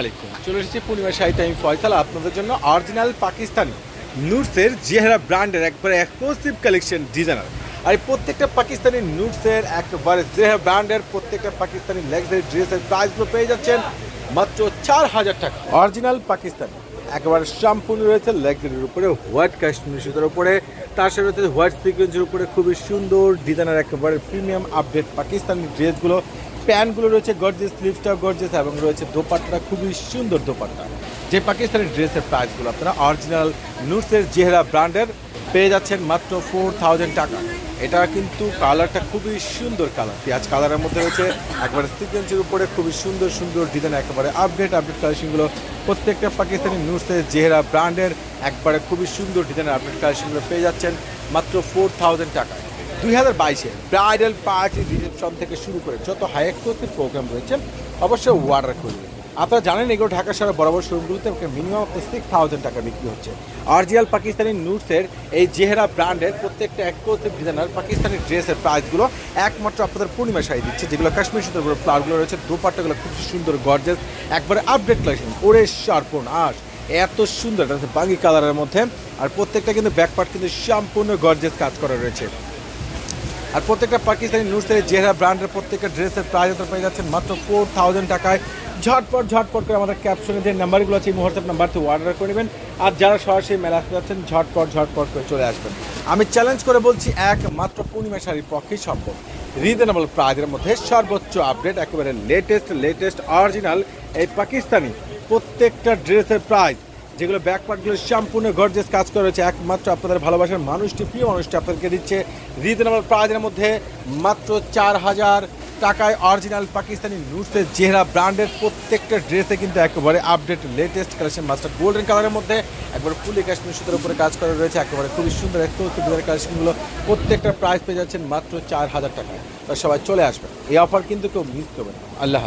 আলাইকুম। পূর্ণিমা সাহিত্য আমি ফয়সাল, আপনাদের জন্য অরিজিনাল পাকিস্তানি নুটসের জেহরা ব্র্যান্ডের একবারে এক্সক্লুসিভ কালেকশন ডিজাইনার আর প্রত্যেকটা পাকিস্তানি নুটসের একবারে জেহরা ব্র্যান্ডের প্রত্যেকটা পাকিস্তানি লেগসের ড্রেসের প্রাইসগুলো পেয়ে যাচ্ছেন মাত্র চার হাজার টাকা। অরিজিনাল পাকিস্তানি, একেবারে সম্পূর্ণ রয়েছে লেগসের উপরে হোয়াইট কাশ্মীর উপরে, তার সাথে রয়েছে হোয়াইট সিকুয়েন্সের উপরে খুবই সুন্দর ডিজাইনার একেবারে প্রিমিয়াম আপডেট পাকিস্তানি ড্রেসগুলো প্যান্টগুলো রয়েছে গর্জেস স্লিভসটাও গর্জেস এবং রয়েছে দোপাট্টা খুবই সুন্দর দোপাট্টা। যে পাকিস্তানি ড্রেসের প্রাইসগুলো আপনারা অরিজিনাল নুটসের জেহরা ব্র্যান্ডের পেয়ে যাচ্ছেন মাত্র ফোর থাউজেন্ড টাকা। এটা কিন্তু কালারটা খুবই সুন্দর কালার। পেঁয়াজ কালারের মধ্যে রয়েছে, একবারে সিকোয়েন্সের উপরে খুবই সুন্দর সুন্দর ডিজাইন একেবারে আপডেট আপডেট কালেকশনগুলো প্রত্যেকটা পাকিস্তানি নুটসের জেহরা ব্র্যান্ডের একবারে খুবই সুন্দর ডিজাইনের আপডেট কালেকশনগুলো পেয়ে যাচ্ছেন মাত্র ফোর থাউজেন্ড টাকায়। দুই হাজার বাইশে ব্রাইডাল পার্টি রিসেপশন থেকে শুরু করে যত এক্সক্লুসিভ প্রোগ্রাম রয়েছে, অবশ্যই ওয়ার্ডার করবে আপনারা জানেন, এগুলো ঢাকা শহরের বরাবর শোরুমগুলোতে মিনিমাম সিক্স থাউজেন্ড টাকা বিক্রি হচ্ছে। অরিজিনাল পাকিস্তানি নুটসের এই জেহেরা ব্র্যান্ডের প্রত্যেকটা এক্সক্লুসিভ ডিজাইনার পাকিস্তানি ড্রেসের প্রাইসগুলো একমাত্র আপনাদের পূর্ণিমা শাড়ি দিচ্ছে, যেগুলো কাশ্মীর উপরে ফ্লাওয়ারগুলো রয়েছে, দোপাট্টাগুলো খুব সুন্দর গর্জেস একবারে আপডেট কালেকশন ওরে শার্পন আশ এত সুন্দর বাঙ্গি কালারের মধ্যে, আর প্রত্যেকটা কিন্তু ব্যাকপার্ট কিন্তু সম্পূর্ণ গর্জেস কাজ করা রয়েছে। আর প্রত্যেকটা পাকিস্তানি নুটসের জেহরা ব্র্যান্ডের প্রত্যেকটা ড্রেসের প্রাইস আপনারা পেয়ে যাচ্ছেন মাত্র ফোর থাউজেন্ড টাকায়। ঝটপট ঝটপট করে আমাদের ক্যাপশনে যে নাম্বারগুলো আছে, এই নাম্বার থেকে অর্ডার করে নেবেন। আর যারা সরাসরি মেলা আসতে যাচ্ছেন, ঝটপট ঝটপট করে চলে আসবেন। আমি চ্যালেঞ্জ করে বলছি এক মাত্র পূর্ণিমা শাড়ির পক্ষেই সম্ভব। রিজনেবল প্রাইজের মধ্যে সর্বোচ্চ আপডেট একেবারে লেটেস্ট লেটেস্ট অরিজিনাল এই পাকিস্তানি প্রত্যেকটা ড্রেসের প্রাইস যেগুলো ব্যাকপার্টগুলো সম্পূর্ণ গর্জেস কাজ করা রয়েছে। একমাত্র আপনাদের ভালোবাসার মানুষটি, প্রিয় মানুষটি আপনাদেরকে দিচ্ছে রিজনেবল প্রাইজের মধ্যে। মাত্র চার হাজার টাকায় অরিজিনাল পাকিস্তানি নুটসের জেহরা ব্র্যান্ডের প্রত্যেকটা ড্রেসে কিন্তু একেবারে update latest collection master golden কালারের মধ্যে। একবার ফুলি কাশ্মীর সুতোর উপরে কাজ করা রয়েছে, একেবারে খুবই সুন্দর একটু কালেকশনগুলো প্রত্যেকটা প্রাইস পেয়ে যাচ্ছেন মাত্র চার হাজার টাকায়। তো সবাই চলে আসবে এই অফার কিন্তু কেউ মিস করবেন না। আল্লাহ